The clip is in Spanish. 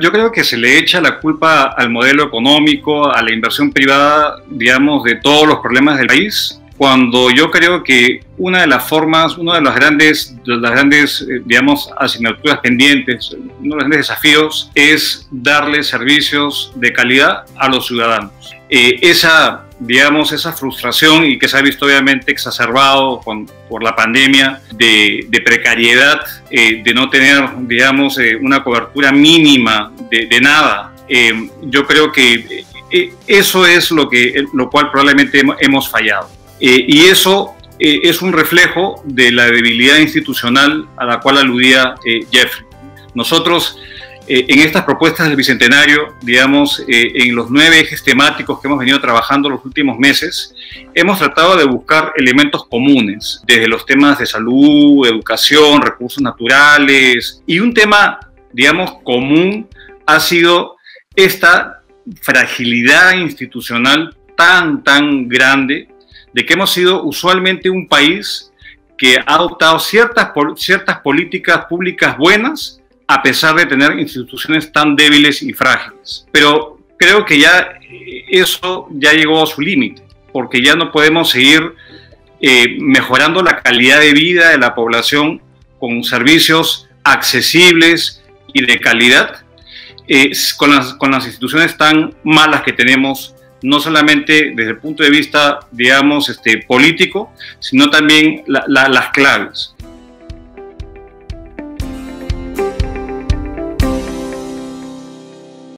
Yo creo que se le echa la culpa al modelo económico, a la inversión privada, digamos, de todos los problemas del país, cuando yo creo que una de las formas, uno de los grandes, de las grandes, eh, digamos, asignaturas pendientes, uno de los grandes desafíos es darle servicios de calidad a los ciudadanos. Eh, esa, digamos, esa frustración y que se ha visto obviamente exacerbado con, por la pandemia de, precariedad, eh, de no tener, digamos, una cobertura mínima de, de nada. yo creo que eso es lo, que, lo cual probablemente hemos fallado. Eh, y eso eh, es un reflejo de la debilidad institucional a la cual aludía eh, Jeffrey. Nosotros, en estas propuestas del Bicentenario, digamos, en los nueve ejes temáticos que hemos venido trabajando los últimos meses, hemos tratado de buscar elementos comunes, desde los temas de salud, educación, recursos naturales, y un tema, digamos, común ha sido esta fragilidad institucional tan, tan grande de que hemos sido usualmente un país que ha adoptado ciertas, ciertas políticas públicas buenas a pesar de tener instituciones tan débiles y frágiles. Pero creo que ya eh, eso ya llegó a su límite, porque ya no podemos seguir eh, mejorando la calidad de vida de la población con servicios accesibles y de calidad, eh, con, las, con las instituciones tan malas que tenemos no solamente desde el punto de vista, digamos, este, político, sino también las claves.